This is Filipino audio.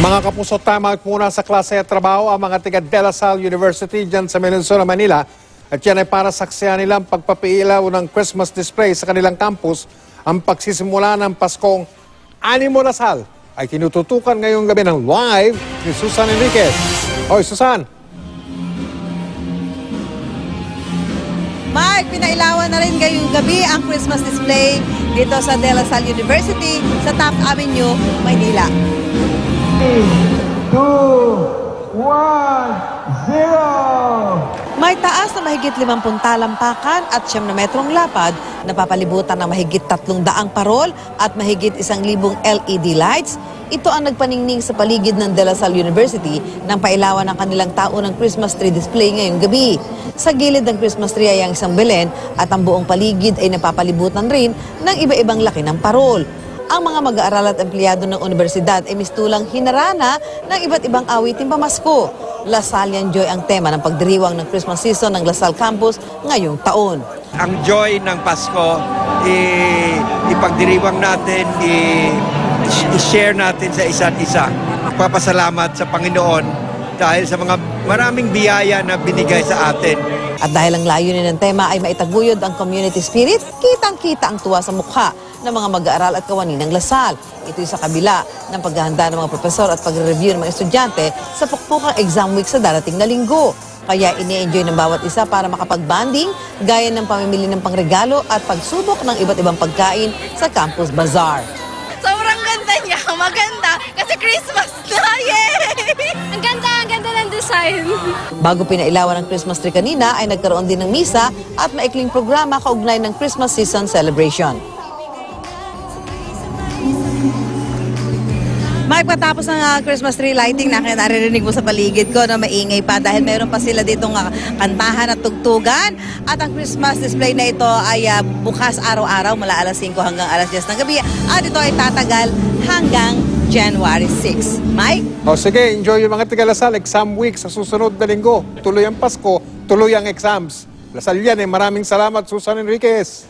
Mga kapuso, tama muna sa klase at trabaho ang mga tiga De La Salle University dyan sa Valenzuela, Manila. At yan ay para saksiyan nilang pagpapailaw ng Christmas display sa kanilang campus. Ang pagsisimula ng Paskong Animo Lasal ay tinututukan ngayong gabi ng live ni Susan Enriquez. Hoy, Susan! Mike, pinailawan na rin ngayong gabi ang Christmas display dito sa De La Salle University sa Taft Avenue, Maynila. Two, one, zero. May taas na mahigit 50 talampakan at siyam na metrong lapad na papalibutan ng mahigit tatlong daang parol at mahigit isang libong LED lights. Ito ang nagpaningning sa paligid ng De La Salle University nang pailawan ng kanilang taunang Christmas tree display ngayong gabi. Sa gilid ng Christmas tree ay ang isang belen at ang buong paligid ay napapalibutan rin ng iba-ibang laki ng parol. Ang mga mag-aaral at empleyado ng universidad ay mistulang hinarana ng iba't ibang awiting pamasko. Lasallian Joy ang tema ng pagdiriwang ng Christmas season ng Lasal Campus ngayong taon. ang joy ng Pasko, i- ipagdiriwang natin, i-share natin sa isa't isa. Papasalamat sa Panginoon dahil sa mga maraming biyaya na binigay sa atin. At dahil ang layunin ng tema ay maitaguyod ang community spirit, kitang-kita ang tuwa sa mukha ng mga mag-aaral at kawani ng Lasal. Ito'y sa kabila ng paghahanda ng mga profesor at pagre-review ng mga estudyante sa pukpukang exam week sa darating na linggo. Kaya ini-enjoy ng bawat isa para makapag-banding gaya ng pamimili ng pangregalo at pagsubok ng iba't ibang pagkain sa Campus Bazaar. Sobrang ganda niya. Maganda. Kasi Christmas na. Yay! Ang ganda, design. Bago pinailawan ng Christmas tree kanina ay nagkaroon din ng misa at maikling programa kaugnay ng Christmas season celebration. Mike, patapos ng ah, Christmas tree lighting, na naririnig mo sa paligid ko na maingay pa dahil meron pa sila ditong ah, kantahan at tugtugan. At ang Christmas display na ito ay ah, bukas araw-araw mula alas 5 hanggang alas 10 ng gabi. At ito ay tatagal hanggang January 6. Mike? O sige, enjoy yung mga tiga Lasal. Exam week sa susunod na linggo. Tuloy ang Pasko, tuloy ang exams. Lasal yan eh. Maraming salamat, Susan Enriquez.